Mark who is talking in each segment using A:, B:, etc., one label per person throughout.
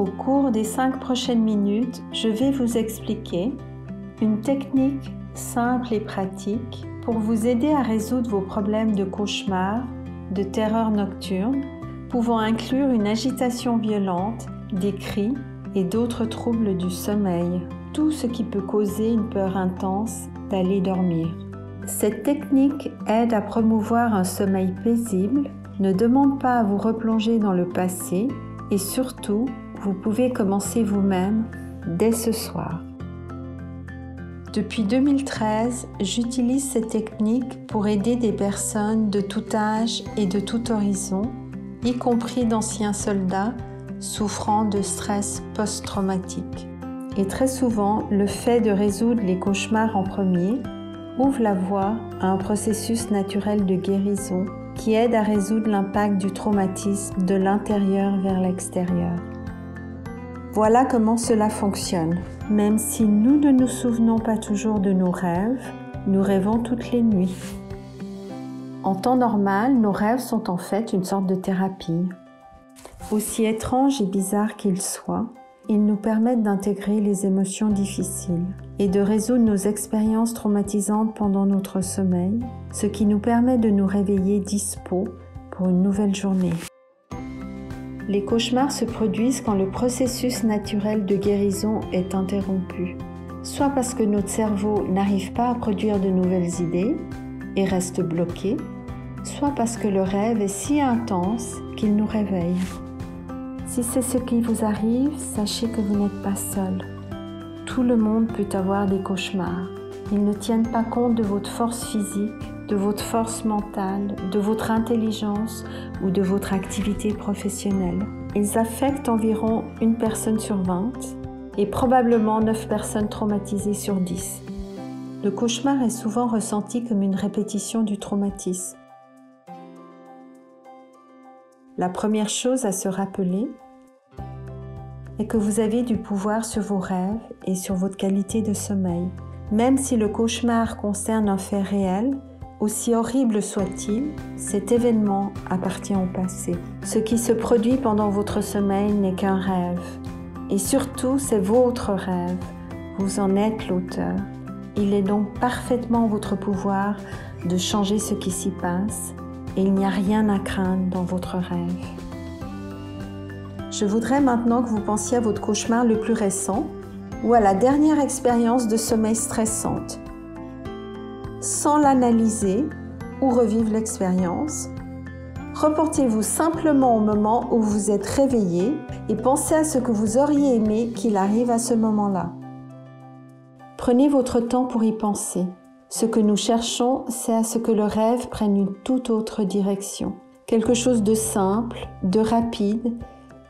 A: Au cours des cinq prochaines minutes, je vais vous expliquer une technique simple et pratique pour vous aider à résoudre vos problèmes de cauchemar, de terreur nocturne, pouvant inclure une agitation violente, des cris et d'autres troubles du sommeil, tout ce qui peut causer une peur intense d'aller dormir. Cette technique aide à promouvoir un sommeil paisible, ne demande pas à vous replonger dans le passé et surtout, vous pouvez commencer vous-même dès ce soir. Depuis 2013, j'utilise cette technique pour aider des personnes de tout âge et de tout horizon, y compris d'anciens soldats souffrant de stress post-traumatique. Et très souvent, le fait de résoudre les cauchemars en premier ouvre la voie à un processus naturel de guérison qui aide à résoudre l'impact du traumatisme de l'intérieur vers l'extérieur. Voilà comment cela fonctionne. Même si nous ne nous souvenons pas toujours de nos rêves, nous rêvons toutes les nuits. En temps normal, nos rêves sont en fait une sorte de thérapie. Aussi étranges et bizarres qu'ils soient, ils nous permettent d'intégrer les émotions difficiles et de résoudre nos expériences traumatisantes pendant notre sommeil, ce qui nous permet de nous réveiller dispo pour une nouvelle journée. Les cauchemars se produisent quand le processus naturel de guérison est interrompu, soit parce que notre cerveau n'arrive pas à produire de nouvelles idées et reste bloqué, soit parce que le rêve est si intense qu'il nous réveille. Si c'est ce qui vous arrive, sachez que vous n'êtes pas seul. Tout le monde peut avoir des cauchemars. Ils ne tiennent pas compte de votre force physique, de votre force mentale, de votre intelligence ou de votre activité professionnelle. Ils affectent environ une personne sur 20 et probablement 9 personnes traumatisées sur 10. Le cauchemar est souvent ressenti comme une répétition du traumatisme. La première chose à se rappeler est que vous avez du pouvoir sur vos rêves et sur votre qualité de sommeil. Même si le cauchemar concerne un fait réel, aussi horrible soit-il, cet événement appartient au passé. Ce qui se produit pendant votre sommeil n'est qu'un rêve. Et surtout, c'est votre rêve. Vous en êtes l'auteur. Il est donc parfaitement votre pouvoir de changer ce qui s'y passe et il n'y a rien à craindre dans votre rêve. Je voudrais maintenant que vous pensiez à votre cauchemar le plus récent ou à la dernière expérience de sommeil stressante sans l'analyser ou revivre l'expérience. Reportez-vous simplement au moment où vous êtes réveillé et pensez à ce que vous auriez aimé qu'il arrive à ce moment-là. Prenez votre temps pour y penser. Ce que nous cherchons, c'est à ce que le rêve prenne une toute autre direction. Quelque chose de simple, de rapide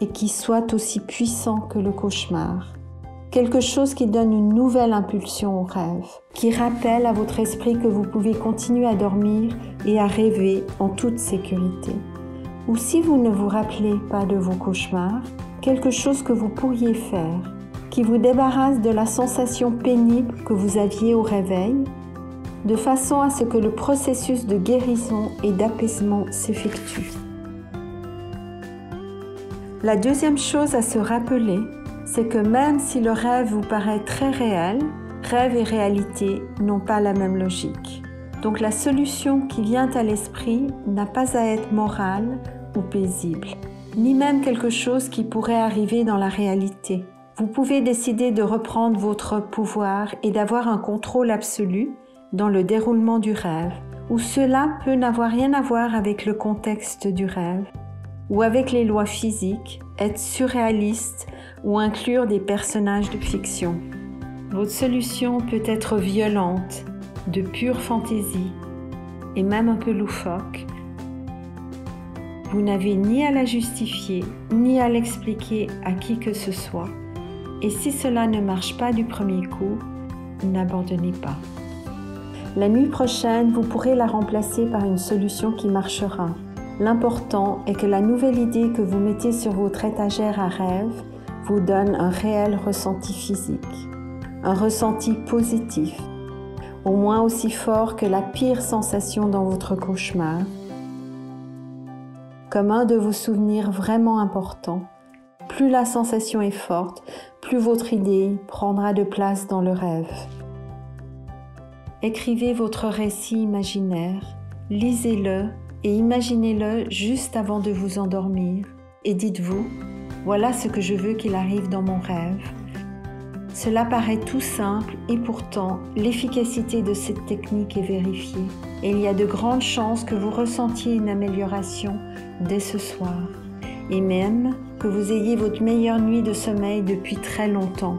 A: et qui soit aussi puissant que le cauchemar quelque chose qui donne une nouvelle impulsion au rêve, qui rappelle à votre esprit que vous pouvez continuer à dormir et à rêver en toute sécurité. Ou si vous ne vous rappelez pas de vos cauchemars, quelque chose que vous pourriez faire, qui vous débarrasse de la sensation pénible que vous aviez au réveil, de façon à ce que le processus de guérison et d'apaisement s'effectue. La deuxième chose à se rappeler, c'est que même si le rêve vous paraît très réel, rêve et réalité n'ont pas la même logique. Donc la solution qui vient à l'esprit n'a pas à être morale ou paisible, ni même quelque chose qui pourrait arriver dans la réalité. Vous pouvez décider de reprendre votre pouvoir et d'avoir un contrôle absolu dans le déroulement du rêve, où cela peut n'avoir rien à voir avec le contexte du rêve ou avec les lois physiques, être surréaliste ou inclure des personnages de fiction. Votre solution peut être violente, de pure fantaisie et même un peu loufoque. Vous n'avez ni à la justifier, ni à l'expliquer à qui que ce soit. Et si cela ne marche pas du premier coup, n'abandonnez pas. La nuit prochaine, vous pourrez la remplacer par une solution qui marchera. L'important est que la nouvelle idée que vous mettez sur votre étagère à rêve vous donne un réel ressenti physique, un ressenti positif, au moins aussi fort que la pire sensation dans votre cauchemar, comme un de vos souvenirs vraiment importants, plus la sensation est forte, plus votre idée prendra de place dans le rêve. Écrivez votre récit imaginaire, lisez-le et imaginez-le juste avant de vous endormir et dites-vous, voilà ce que je veux qu'il arrive dans mon rêve. Cela paraît tout simple et pourtant l'efficacité de cette technique est vérifiée. Et il y a de grandes chances que vous ressentiez une amélioration dès ce soir. Et même que vous ayez votre meilleure nuit de sommeil depuis très longtemps